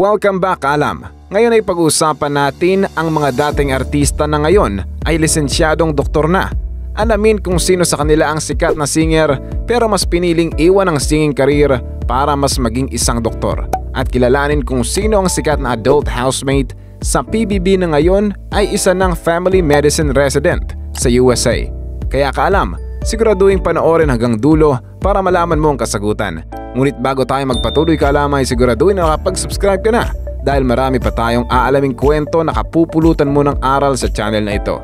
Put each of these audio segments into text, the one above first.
Welcome back, Alam. Ngayon ay pag-uusapan natin ang mga dating artista na ngayon ay lisensyadong doktor na. Alamin kung sino sa kanila ang sikat na singer pero mas piniling iwan ang singing career para mas maging isang doktor. At kilalanin kung sino ang sikat na adult housemate sa PBB na ngayon ay isa ng family medicine resident sa USA. Kaya kaalam, siguraduhin panoorin hanggang dulo para malaman mo ang kasagutan. Ngunit bago tayo magpatuloy kaalamay, siguraduhin na nakapag-subscribe ka na dahil marami pa tayong aalaming kwento na kapupulutan mo ng aral sa channel na ito.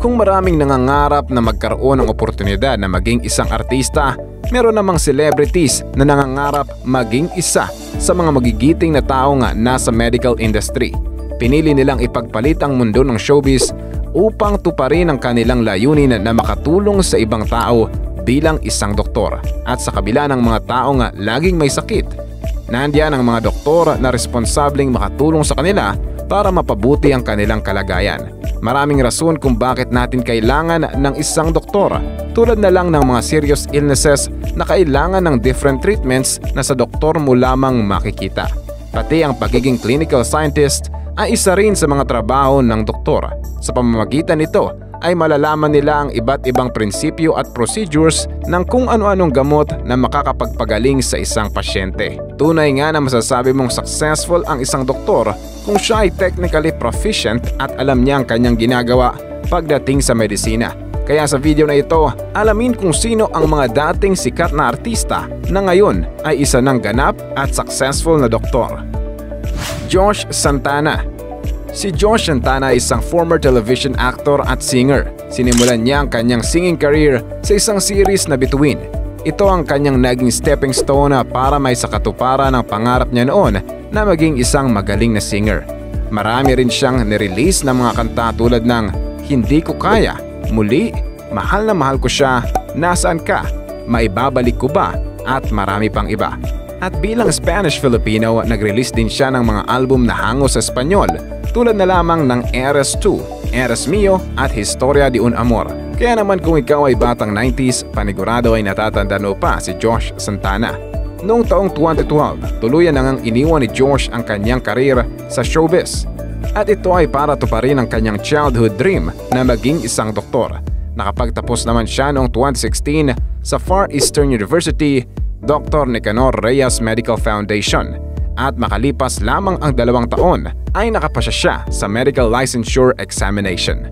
Kung maraming nangangarap na magkaroon ng oportunidad na maging isang artista, meron namang celebrities na nangangarap maging isa sa mga magigiting na tao nga nasa medical industry. Pinili nilang ipagpalit ang mundo ng showbiz upang tuparin ang kanilang layunin na makatulong sa ibang tao bilang isang doktor at sa kabila ng mga tao nga laging may sakit. Nandiyan ang mga doktor na responsabling makatulong sa kanila para mapabuti ang kanilang kalagayan. Maraming rason kung bakit natin kailangan ng isang doktor tulad na lang ng mga serious illnesses na kailangan ng different treatments na sa doktor mo lamang makikita. Pati ang pagiging clinical scientist ay isa rin sa mga trabaho ng doktor. Sa pamamagitan nito ay malalaman nila ang iba't ibang prinsipyo at procedures ng kung ano-anong gamot na makakapagpagaling sa isang pasyente. Tunay nga na masasabi mong successful ang isang doktor kung siya ay technically proficient at alam niya ang kanyang ginagawa pagdating sa medisina. Kaya sa video na ito, alamin kung sino ang mga dating sikat na artista na ngayon ay isa ng ganap at successful na doktor. Josh Santana Si Josh Santana ay isang former television actor at singer. Sinimulan niya ang kanyang singing career sa isang series na Between. Ito ang kanyang naging stepping stone para may sakatuparan ng pangarap niya noon na maging isang magaling na singer. Marami rin siyang nirelease ng mga kanta tulad ng Hindi Ko Kaya, Muli, Mahal na Mahal Ko Siya, Nasaan Ka, Maibabalik Ko Ba, at marami pang iba. At bilang Spanish-Filipino, nag-release din siya ng mga album na hango sa Espanyol tulad na lamang ng Eres 2, Eres Mio at Historia de un Amor. Kaya naman kung ikaw ay batang 90s, panigurado ay natatandaan mo pa si Josh Santana. Noong taong 2012, tuluyan na ngang iniwan ni Josh ang kanyang karir sa showbiz. At ito ay para tuparin ang kanyang childhood dream na maging isang doktor. Nakapagtapos naman siya noong 2016 sa Far Eastern University, Dr. Nicanor Reyes Medical Foundation at makalipas lamang ang dalawang taon ay nakapasya siya sa medical licensure examination.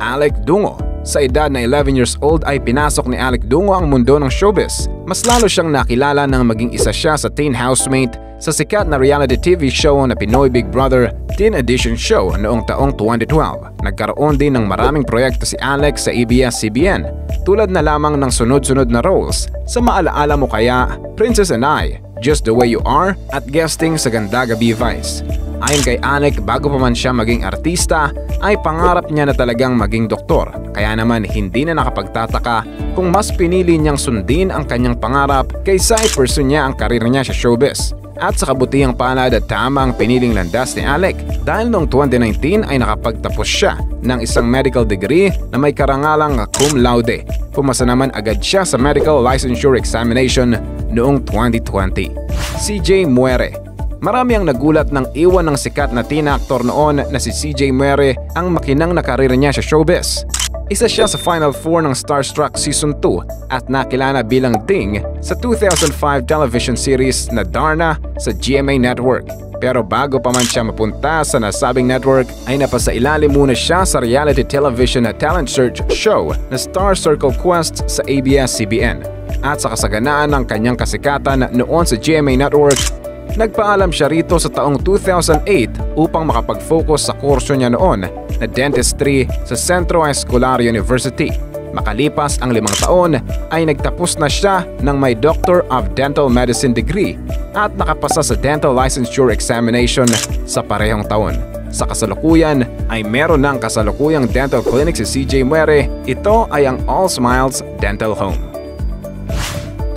Alec Dungo Sa edad na 11 years old ay pinasok ni Alec Dungo ang mundo ng showbiz. Mas lalo siyang nakilala nang maging isa siya sa teen housemate sa sikat na reality TV show na Pinoy Big Brother Teen Edition Show noong taong 2012. Nagkaroon din ng maraming proyekto si Alex sa ABS-CBN tulad na lamang ng sunod-sunod na roles sa Maalaala Mo Kaya, Princess and I, Just the Way You Are at guesting sa Ganda Gabi Vice. Ayon kay Alec, bago pa man siya maging artista, ay pangarap niya na talagang maging doktor. Kaya naman hindi na nakapagtataka kung mas pinili niyang sundin ang kanyang pangarap kaysa i-pursue niya ang karir niya sa showbiz. At sa kabutihang palad at tama ang piniling landas ni Alec dahil noong 2019 ay nakapagtapos siya ng isang medical degree na may karangalang cum laude. Pumasa naman agad siya sa medical licensure examination noong 2020. CJ Muere Marami ang nagulat ng iwan ng sikat na teen actor noon na si CJ Mere ang makinang na karir niya sa showbiz. Isa siya sa Final Four ng Starstruck Season 2 at nakilala bilang Ding sa 2005 television series na Darna sa GMA Network. Pero bago pa man siya mapunta sa nasabing network ay napasailalim muna siya sa reality television na talent search show na Star Circle Quest sa ABS-CBN. At sa kasaganaan ng kanyang kasikatan noon sa GMA Network Nagpaalam siya rito sa taong 2008 upang makapag-focus sa kurso niya noon na dentistry sa Centro Escolar University. Makalipas ang limang taon ay nagtapos na siya ng may Doctor of Dental Medicine degree at nakapasa sa Dental Licensure Examination sa parehong taon. Sa kasalukuyan ay meron ng kasalukuyang dental clinic si CJ Muere. Ito ay ang All Smiles Dental Home.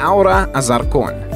Aura Azarcon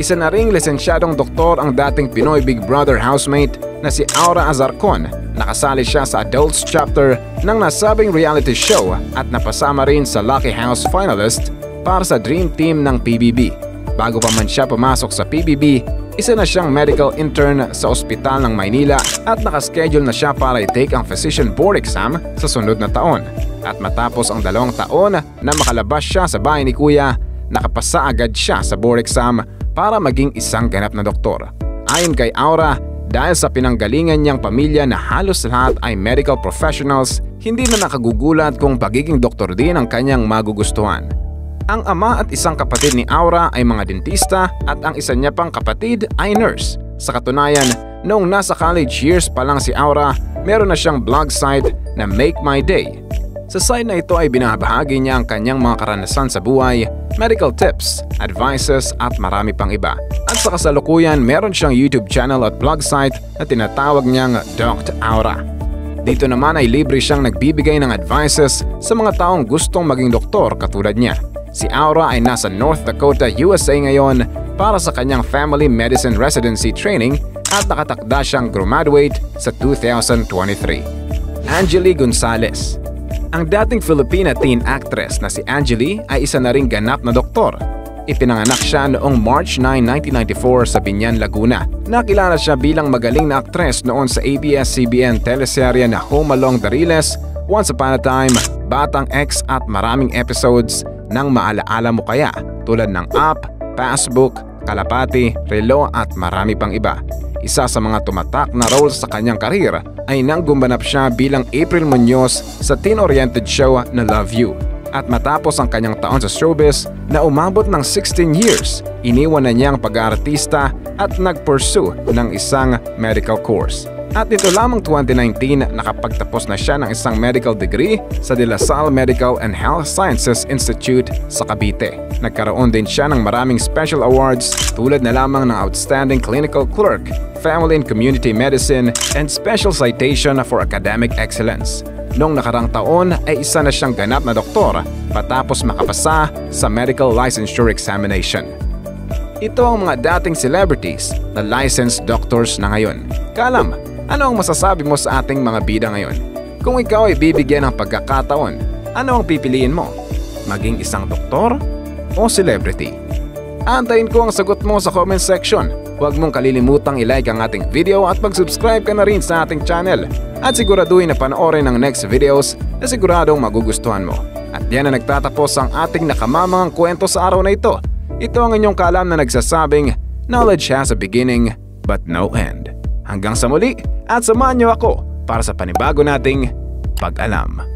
isa na ring lisensyadong doktor ang dating Pinoy Big Brother housemate na si Aura Azarcon. Nakasali siya sa adults chapter ng nasabing reality show at napasama rin sa Lucky House finalist para sa Dream Team ng PBB. Bago pa man siya pumasok sa PBB, isa na siyang medical intern sa ospital ng Maynila at nakaschedule na siya para i-take ang physician board exam sa sunod na taon. At matapos ang dalawang taon na makalabas siya sa bahay ni Kuya, nakapasa agad siya sa board exam para maging isang ganap na doktor. Ayon kay Aura, dahil sa pinanggalingan niyang pamilya na halos lahat ay medical professionals, hindi na nakagugulat kung pagiging doktor din ang kanyang magugustuhan. Ang ama at isang kapatid ni Aura ay mga dentista at ang isa niya pang kapatid ay nurse. Sa katunayan, noong nasa college years pa lang si Aura, meron na siyang blog site na Make My Day sa site na ito ay binabahagi niya ang kanyang mga karanasan sa buhay, medical tips, advices at marami pang iba. At sa kasalukuyan, meron siyang YouTube channel at blog site na tinatawag niyang Dr. Aura. Dito naman ay libre siyang nagbibigay ng advices sa mga taong gustong maging doktor katulad niya. Si Aura ay nasa North Dakota, USA ngayon para sa kanyang Family Medicine Residency Training at nakatakda siyang graduate sa 2023. Angeli Gonzalez ang dating Filipina teen actress na si Angeli ay isa na ring ganap na doktor. Ipinanganak siya noong March 9, 1994 sa Binyan, Laguna. Nakilala siya bilang magaling na aktres noon sa ABS-CBN teleserye na Home Along the Riles, Once Upon a Time, Batang X at maraming episodes ng Maalaala Mo Kaya tulad ng Up, Passbook, Kalapati, Relo at marami pang iba. Isa sa mga tumatak na roles sa kanyang karir ay nang gumbanap siya bilang April Munoz sa teen-oriented show na Love You. At matapos ang kanyang taon sa showbiz na umabot ng 16 years, iniwan na niya ang pag-aartista at nag-pursue ng isang medical course. At nito lamang 2019 nakapagtapos na siya ng isang medical degree sa De La Salle Medical and Health Sciences Institute sa Cavite. Nagkaroon din siya ng maraming special awards tulad na lamang ng Outstanding Clinical Clerk, Family and Community Medicine, and Special Citation for Academic Excellence. Noong nakarang taon ay isa na siyang ganap na doktor patapos makapasa sa Medical Licensure Examination. Ito ang mga dating celebrities na licensed doctors na ngayon. Kalam, ano ang masasabi mo sa ating mga bida ngayon? Kung ikaw ay bibigyan ng pagkakataon, ano ang pipiliin mo? Maging isang doktor o celebrity? Antayin ko ang sagot mo sa comment section. Huwag mong kalilimutang i-like ang ating video at mag-subscribe ka na rin sa ating channel. At siguraduhin na panoorin ang next videos na siguradong magugustuhan mo. At yan na nagtatapos ang ating nakamamangang kwento sa araw na ito. Ito ang inyong kalam na nagsasabing, Knowledge has a beginning but no end. Hanggang sa muli at samahan niyo ako para sa panibago nating pag-alam.